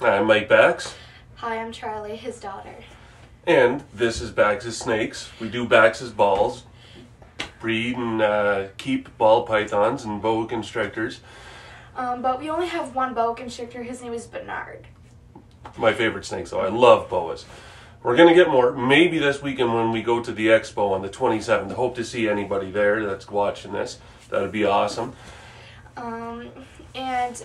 I'm Mike Bax, Hi, I'm Charlie, his daughter. and this is Bax's Snakes. We do Bax's Ballz, breed and uh, keep ball pythons and boa constrictors. Um, but we only have one boa constrictor. His name is Bernard. My favorite snakes, though. I love boas. We're gonna get more. Maybe this weekend when we go to the expo on the 27th. Hope to see anybody there that's watching this. That'd be awesome. Um, and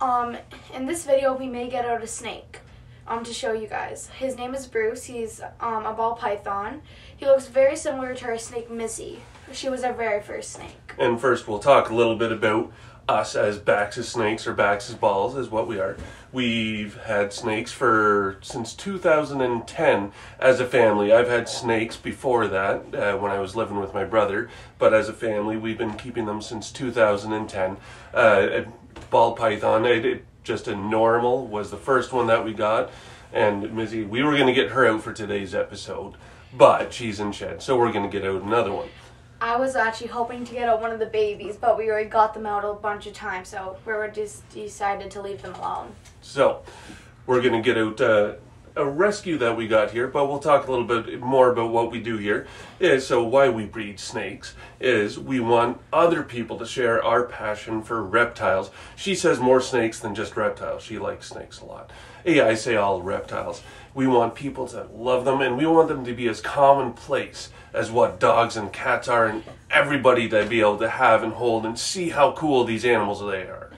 um, in this video, we may get out a snake. Um, to show you guys. His name is Bruce. He's um, a ball python. He looks very similar to our snake Missy. She was our very first snake. And first, we'll talk a little bit about us as Bax's snakes or Bax's Ballz, is what we are. We've had snakes for since 2010 as a family. I've had snakes before that uh, when I was living with my brother, but as a family, we've been keeping them since 2010. Uh, ball python, it, it, just a normal, was the first one that we got. And Missy, we were going to get her out for today's episode, but she's in shed, so we're going to get out another one. I was actually hoping to get out one of the babies, but we already got them out a bunch of times, so we were just decided to leave them alone. So, we're going to get out uh, a rescue that we got here, but we'll talk a little bit more about what we do here. Is so why we breed snakes is we want other people to share our passion for reptiles. She says more snakes than just reptiles. She likes snakes a lot. Yeah, I say all reptiles. We want people to love them, and we want them to be as commonplace as what dogs and cats are, and everybody to be able to have and hold and see how cool these animals they are.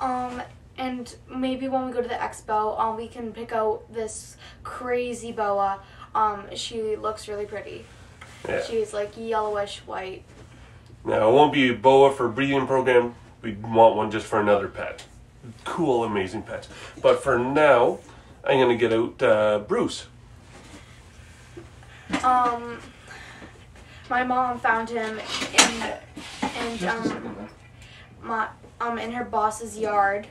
Um, and maybe when we go to the expo, um, we can pick out this crazy boa. Um, she looks really pretty. Yeah. She's like yellowish white. Now, it won't be a boa for breeding program. We want one just for another pet. Cool, amazing pets. But for now, I'm going to get out uh, Bruce. Um, my mom found him in in um my um in her boss's yard.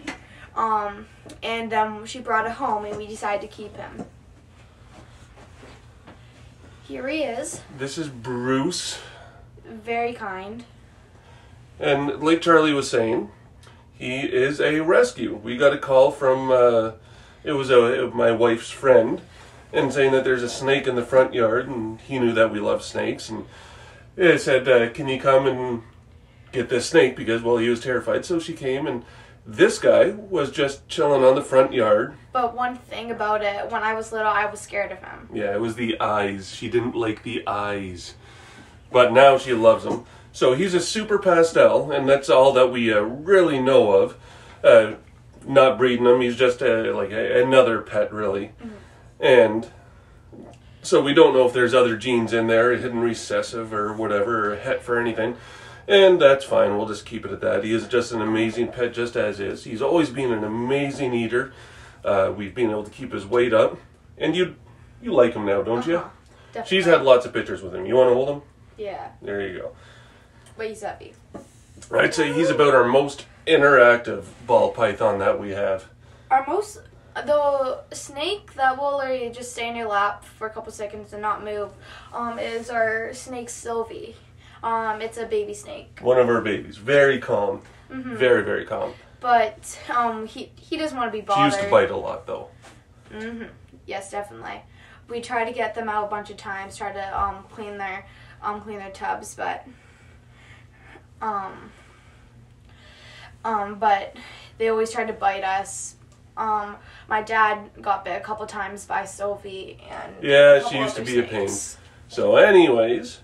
Um, and um, she brought it home, and we decided to keep him. Here he is, This is Bruce. very kind. And like Charlie was saying, he is a rescue. We got a call from, uh, it was a, my wife's friend, and saying that there's a snake in the front yard, and he knew that we love snakes, and it said, uh, "Can you come and get this snake?" Because well, he was terrified. So she came, and this guy was just chilling on the front yard. But one thing about it, when I was little, I was scared of him. Yeah, it was the eyes. She didn't like the eyes, but now she loves him. So he's a super pastel, and that's all that we uh, really know of. Uh, not breeding him, he's just uh, like a, another pet, really. And so we don't know if there's other genes in there, hidden recessive or whatever, or het for anything. And that's fine. We'll just keep it at that. He is just an amazing pet, just as is. He's always been an amazing eater. Uh, we've been able to keep his weight up, and you you like him now, don't you? Uh-huh, Definitely. She's had lots of pictures with him. You want to hold him? Yeah, There you go. but he's heavy. I'd say he's about our most interactive ball python that we have. Our most the snake that will literally just stay in your lap for a couple seconds and not move um, is our snake Sylvie. Um, it's a baby snake, One of our babies. Very calm. Mhm. Very, very calm. but um, he he doesn't want to be bothered. She used to bite a lot, though. hmm Yes, definitely. We try to get them out a bunch of times, try to um, clean their um, clean their tubs, but um, um, but they always try to bite us. Um, my dad got bit a couple times by Sophie and Yeah, she used to be a pain. So, anyways,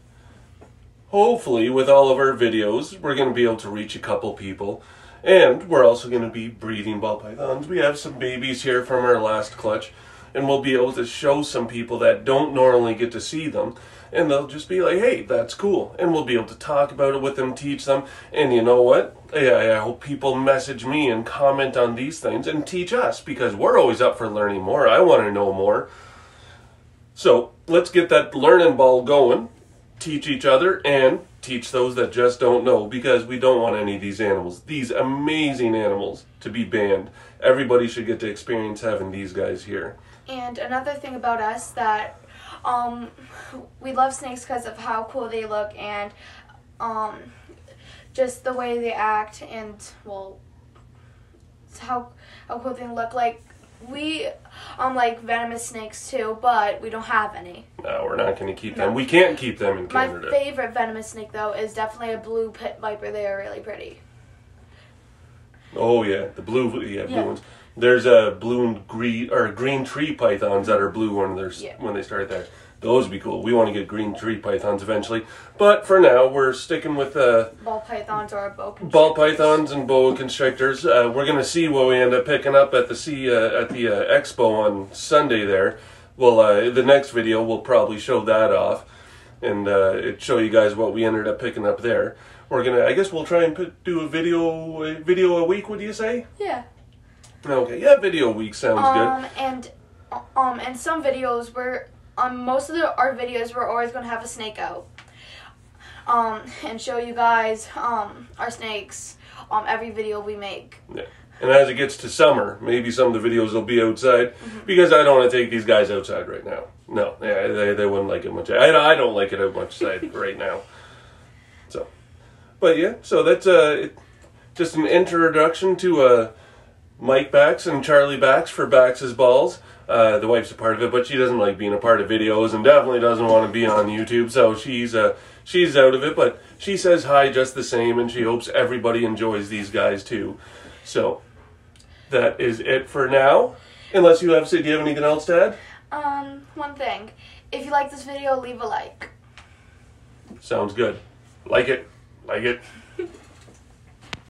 hopefully, with all of our videos, we're going to be able to reach a couple people. And we're also going to be breeding ball pythons. We have some babies here from our last clutch, and we'll be able to show some people that don't normally get to see them. And they'll just be like, hey, that's cool. And we'll be able to talk about it with them, teach them. And you know what? I, I hope people message me and comment on these things and teach us because we're always up for learning more. I want to know more. So let's get that learning ball going, teach each other, and teach those that just don't know because we don't want any of these animals, these amazing animals, to be banned. Everybody should get to experience having these guys here. And another thing about us that um, we love snakes because of how cool they look and um, just the way they act and well, how how cool they look. Like we um like venomous snakes too, but we don't have any. No, we're not going to keep them. No. We can't keep them in My Canada. favorite venomous snake though is definitely a blue pit viper. They are really pretty. Oh yeah, the blue yeah, blue Yeah. ones. There's a blue and green or green tree pythons that are blue when they're s Yeah. when they start there. Those would be cool. We want to get green tree pythons eventually, but for now we're sticking with uh, Ball pythons or boa constrictors. ball pythons and boa constrictors. Uh, we're gonna see what we end up picking up at the sea uh, at the uh, expo on Sunday. There, well, uh, the next video we'll probably show that off and uh, it show you guys what we ended up picking up there. We're gonna, I guess, we'll try and put, do a video a video a week. Do you say? Yeah. Okay, yeah, video week sounds good. Um and um and some videos were um most of the our videos we're always gonna have a snake out. Um and show you guys um our snakes um every video we make. Yeah. And as it gets to summer, maybe some of the videos will be outside because I don't want to take these guys outside right now. No, yeah, they, they wouldn't like it much. I, I don't like it out much outside right now. So, but yeah, so that's uh, it- just an introduction to uh, Mike Bax and Charlie Bax for Bax's Ballz. Uh, the wife's a part of it, but she doesn't like being a part of videos and definitely doesn't want to be on YouTube. So she's uh, she's out of it, but she says hi just the same, and she hopes everybody enjoys these guys too. So that is it for now. Unless you have, do you have anything else to add? Um one thing. If you like this video, leave a like. Sounds good. Like it. Like it.